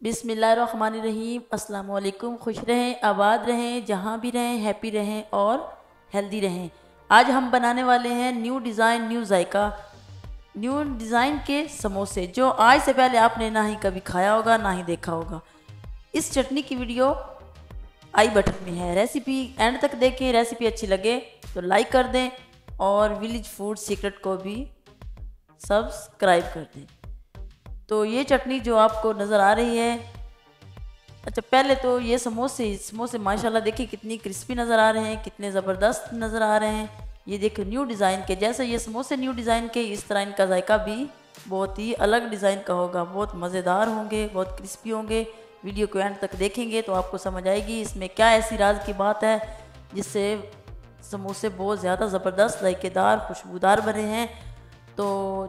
बिसमीम अस्सलाम खुश रहें, आबाद रहें, जहाँ भी रहें, हैप्पी रहें और हेल्दी रहें। आज हम बनाने वाले हैं न्यू डिज़ाइन, न्यू जायका। न्यू डिज़ाइन के समोसे, जो आज से पहले आपने ना ही कभी खाया होगा, ना ही देखा होगा। इस चटनी की वीडियो आई बटन में है। रेसिपी एंड तक देखें, रेसिपी अच्छी लगे तो लाइक कर दें और विलेज फ़ूड सीक्रेट को भी सब्सक्राइब कर दें। तो ये चटनी जो आपको नज़र आ रही है अच्छा पहले तो ये समोसे समोसे माशाल्लाह देखिए कितनी क्रिस्पी नज़र आ रहे हैं, कितने ज़बरदस्त नज़र आ रहे हैं। ये देखो, न्यू डिज़ाइन के, जैसे ये समोसे न्यू डिज़ाइन के, इस तरह इनका जायका भी बहुत ही अलग डिज़ाइन का होगा। बहुत मज़ेदार होंगे, बहुत क्रिस्पी होंगे। वीडियो को एंड तक देखेंगे तो आपको समझ आएगी इसमें क्या ऐसी राज की बात है, जिससे समोसे बहुत ज़्यादा ज़बरदस्त, जायकेदार, खुशबूदार बने हैं। तो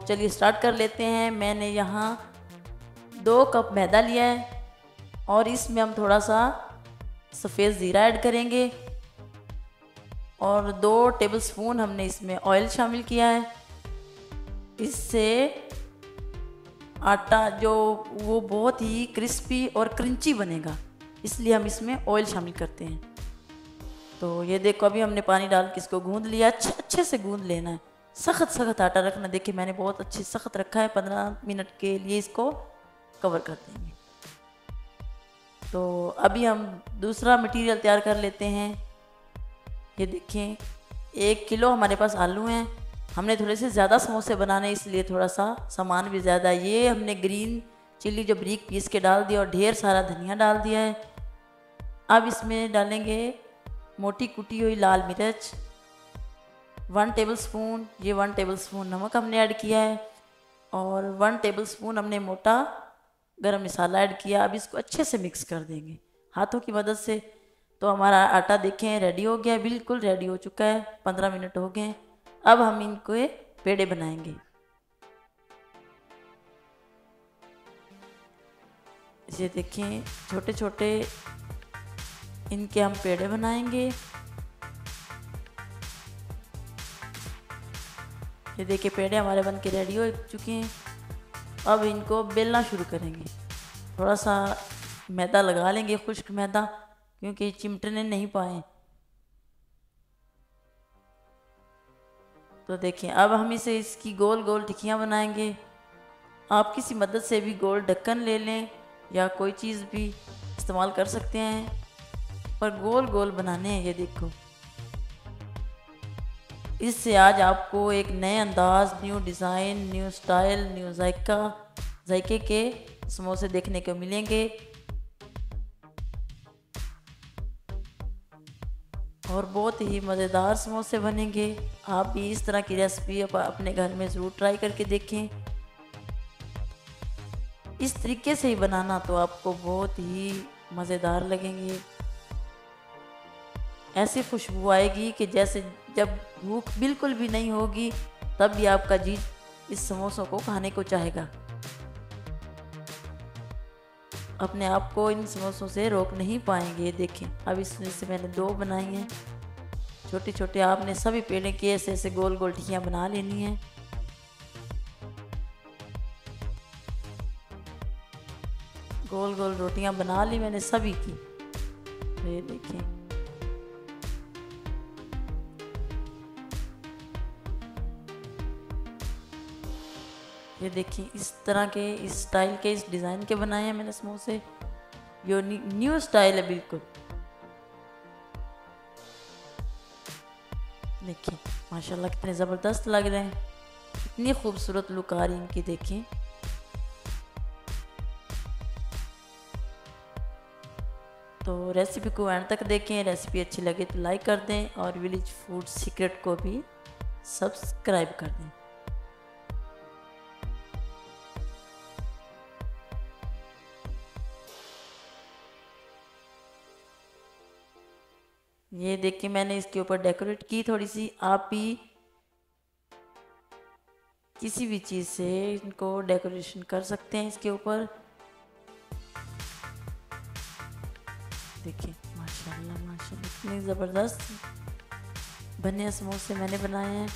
चलिए स्टार्ट कर लेते हैं। मैंने यहाँ दो कप मैदा लिया है और इसमें हम थोड़ा सा सफ़ेद ज़ीरा ऐड करेंगे और दो टेबलस्पून हमने इसमें ऑयल शामिल किया है। इससे आटा जो वो बहुत ही क्रिस्पी और क्रंची बनेगा, इसलिए हम इसमें ऑयल शामिल करते हैं। तो ये देखो, अभी हमने पानी डाल के इसको गूंद लिया। अच्छे अच्छे से गूंद लेना है। सख्त सख्त आटा रखना। देखिए, मैंने बहुत अच्छे सख्त रखा है पंद्रह मिनट के लिए इसको। कवर कर देंगे। तो अभी हम दूसरा मटेरियल तैयार कर लेते हैं। ये देखें, एक किलो हमारे पास आलू हैं। हमने थोड़े से ज़्यादा समोसे बनाने, इसलिए थोड़ा सा सामान भी ज़्यादा। ये हमने ग्रीन चिल्ली जो ब्रीक पीस के डाल दिया और ढेर सारा धनिया डाल दिया है। अब इसमें डालेंगे मोटी कुटी हुई लाल मिर्च। वन टेबल स्पून ये वन टेबल स्पून नमक हमने ऐड किया है। और वन टेबल स्पून हमने मोटा गरम मसाला ऐड किया, अब इसको अच्छे से मिक्स कर देंगे। हाथों की मदद से। तो हमारा आटा देखें रेडी हो गया, बिल्कुल रेडी हो चुका है। पंद्रह मिनट हो गए अब हम इनको पेड़े बनाएँगे। इसे देखें छोटे छोटे इनके हम पेड़े बनाएँगे। ये देखिए, पेड़े हमारे बन के रेडी हो चुके हैं। अब इनको बेलना शुरू करेंगे। थोड़ा सा मैदा लगा लेंगे खुश्क मैदा, क्योंकि चिमटने नहीं पाए। तो देखें अब हम इसे इसकी गोल गोल टिक्कियाँ बनाएँगे। आप किसी मदद से भी गोल ढक्कन ले लें, या कोई चीज़ भी इस्तेमाल कर सकते हैं। पर गोल गोल बनाने हैं, ये देखो। इससे आज आपको एक नए अंदाज new design new style new जायका, जायके के समोसे देखने को मिलेंगे। और बहुत ही मज़ेदार समोसे बनेंगे। आप भी इस तरह की रेसिपी अपने घर में ज़रूर ट्राई करके देखें। इस तरीके से ही बनाना तो आपको बहुत ही मज़ेदार लगेंगे। ऐसी खुशबू आएगी कि जैसे जब भूख बिल्कुल भी नहीं होगी, तब भी आपका जी इस समोसों को खाने को चाहेगा। अपने आप को इन समोसों से रोक नहीं पाएँगे। देखें, अब इसमें से मैंने दो बनाई हैं। छोटे छोटे आपने सभी पेड़े के ऐसे ऐसे गोल गोल टिकियाँ बना लेनी हैं। गोल गोल रोटियाँ बना ली मैंने सभी की। ये देखें। ये देखिए, इस तरह के, इस स्टाइल के, इस डिज़ाइन के बनाए हैं मैंने समोसे यो न्यू स्टाइल है बिल्कुल। देखिए, माशाल्लाह कितने ज़बरदस्त लग रहे हैं। इतनी खूबसूरत लुक आ रही है इनकी, देखिए। तो रेसिपी को एंड तक देखें रेसिपी अच्छी लगे तो लाइक कर दें और विलेज फ़ूड सीक्रेट को भी सब्सक्राइब कर दें। ये देख के मैंने इसके ऊपर डेकोरेट की थोड़ी सी आप भी किसी भी चीज़ से इनको डेकोरेशन कर सकते हैं इसके ऊपर। देखिए, माशाल्लाह माशाल्लाह, इतने ज़बरदस्त बने समोसे मैंने बनाए हैं।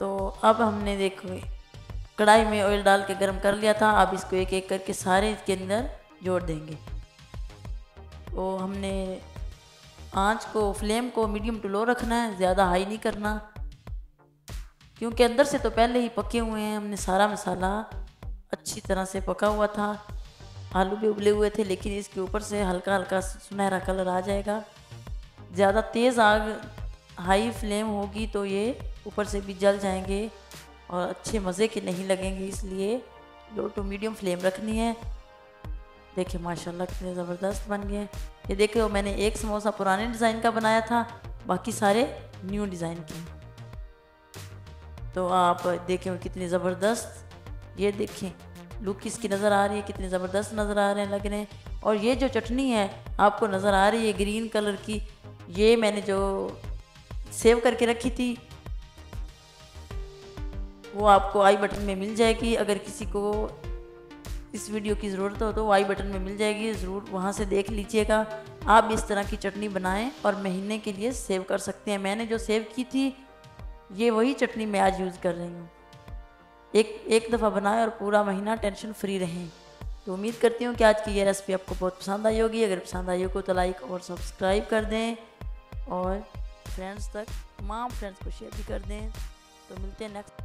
तो अब हमने देखो कढ़ाई में ऑयल डाल के गर्म कर लिया था। अब इसको एक एक करके सारे इसके अंदर जोड़ देंगे। तो हमने आँच को, फ्लेम को मीडियम टू लो रखना है, ज़्यादा हाई नहीं करना। क्योंकि अंदर से तो पहले ही पके हुए हैं, हमने सारा मसाला अच्छी तरह से पका हुआ था। आलू भी उबले हुए थे, लेकिन इसके ऊपर से हल्का हल्का सुनहरा कलर आ जाएगा। ज़्यादा तेज़ आग, हाई फ्लेम होगी तो ये ऊपर से भी जल जाएँगे और अच्छे मज़े के नहीं लगेंगे, इसलिए लो टू मीडियम फ्लेम रखनी है। देखिए, माशाल्लाह कितने ज़बरदस्त बन गए ये देखिए मैंने एक समोसा पुराने डिज़ाइन का बनाया था, बाकी सारे न्यू डिज़ाइन के। तो आप देखें कितनी ज़बरदस्त। ये देखें, लुक इसकी नज़र आ रही है? कितनी ज़बरदस्त नज़र आ रहे हैं लग रहे हैं। और ये जो चटनी है, आपको नज़र आ रही है ग्रीन कलर की। ये मैंने जो सेव करके रखी थी वो आपको आई बटन में मिल जाएगी। अगर किसी को इस वीडियो की ज़रूरत हो तो आई बटन में मिल जाएगी। ज़रूर वहाँ से देख लीजिएगा। आप इस तरह की चटनी बनाएँ और महीने के लिए सेव कर सकते हैं। मैंने जो सेव की थी, ये वही चटनी मैं आज यूज़ कर रही हूँ। एक एक दफ़ा बनाएँ और पूरा महीना टेंशन फ्री रहें। तो उम्मीद करती हूँ कि आज की ये रेसिपी आपको बहुत पसंद आई होगी। अगर पसंद आई हो तो लाइक और सब्सक्राइब कर दें। और फ्रेंड्स तक तमाम फ्रेंड्स को शेयर भी कर दें। तो मिलते हैं नेक्स्ट